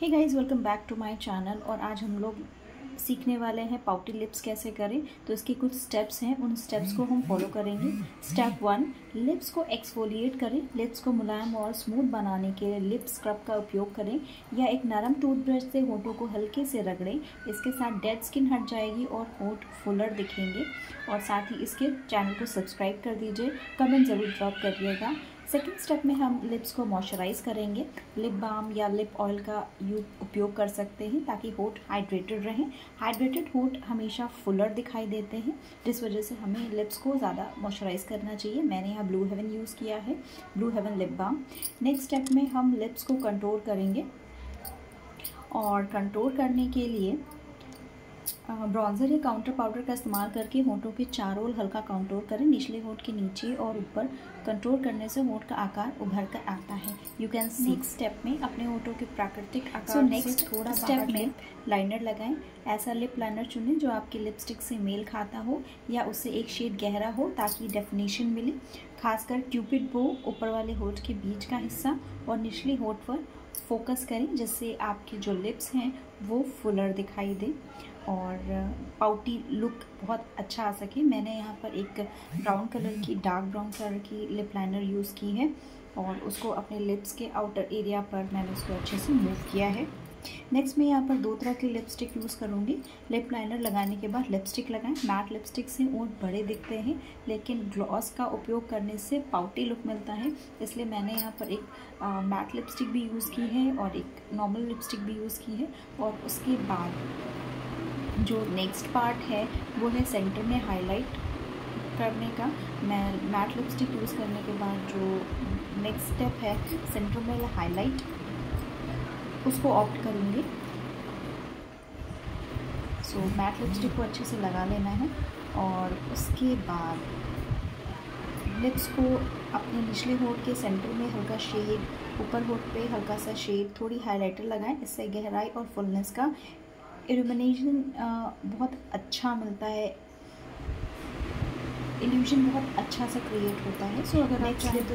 Hey guys welcome back to my channel और आज हम लोग सीखने वाले हैं पाउटी लिप्स कैसे करें। तो इसके कुछ स्टेप्स हैं, उन स्टेप्स को हम फॉलो करेंगे। स्टेप वन लिप्स को एक्सफोलिएट करें। लिप्स को मुलायम और स्मूथ बनाने के लिए लिप स्क्रब का उपयोग करें या एक नरम टूथब्रश से होठों को हल्के से रगड़ें। इसके साथ डेड स्किन हट जाएगी और होठ फुलर दिखेंगे। और साथ ही इसके चैनल को सब्सक्राइब कर दीजिए। कमेंट ज़रूर ड्रॉप करिएगा। सेकेंड स्टेप में हम लिप्स को मॉइस्चराइज करेंगे। लिप बाम या लिप ऑयल का यू उपयोग कर सकते हैं ताकि होठ हाइड्रेटेड रहें। हाइड्रेटेड होठ हमेशा फुलर दिखाई देते हैं, जिस वजह से हमें लिप्स को ज़्यादा मॉइस्चराइज करना चाहिए। मैंने यहाँ ब्लू हेवन यूज़ किया है blue heaven lip balm next step में हम लिप्स को कंट्रोल करेंगे और कंट्रोल करने के लिए ब्राउज़र या काउंटर पाउडर का इस्तेमाल करके होठों के चारों ओर हल्का कंट्रोल करें निचले होठ के नीचे और ऊपर कंट्रोल करने से होठ का आकार उभर कर आता है। यू कैन सी स्टेप में अपने होठों के प्राकृतिक आकार so, नेक्स्ट थोड़ा स्टेप में लाइनर लगाएँ। ऐसा लिप लाइनर चुनें जो आपके लिपस्टिक से मेल खाता हो या उससे एक शेड गहरा हो ताकि डेफिनेशन मिले। खासकर क्यूपिड बो ऊपर वाले होठ के बीच का हिस्सा और निचली होठ पर फोकस करें, जिससे आपके जो लिप्स हैं वो फुलर दिखाई दे और पाउटी लुक बहुत अच्छा आ सके। मैंने यहाँ पर एक ब्राउन कलर की, डार्क ब्राउन कलर की लिप लाइनर यूज़ की है और उसको अपने लिप्स के आउटर एरिया पर मैंने उसको अच्छे से मूव किया है। नेक्स्ट मैं यहाँ पर दो तरह की लिपस्टिक यूज़ करूँगी। लिप लाइनर लगाने के बाद लिपस्टिक लगाएँ। मैट लिपस्टिक से ओट बड़े दिखते हैं लेकिन ग्लॉस का उपयोग करने से पाउटी लुक मिलता है। इसलिए मैंने यहाँ पर एक आ, मैट लिपस्टिक भी यूज़ की है और एक नॉर्मल लिपस्टिक भी यूज़ की है। और उसके बाद जो नेक्स्ट पार्ट है वो है सेंटर में हाईलाइट करने का। मैं मैट लिपस्टिक यूज़ करने के बाद जो नेक्स्ट स्टेप है सेंटर में हाईलाइट उसको ऑप्ट करूँगी। सो मैट लिपस्टिक को अच्छे से लगा लेना है और उसके बाद लिप्स को अपने निचले होठ के सेंटर में हल्का शेड ऊपर होठ पे हल्का सा शेड थोड़ी हाइलाइटर लगाएँ। इससे गहराई और फुलनेस का इल्यूमिनेशन बहुत अच्छा मिलता है। इल्यूजन बहुत अच्छा सा क्रिएट होता है। सो so, अगर आप चाहें तो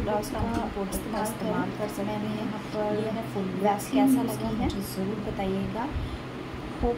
प्रोडक्ट का इस्तेमाल कर सकते हैं। यहाँ पर यह फुल कैसा लगा है। ज़रूर बताइएगा। होप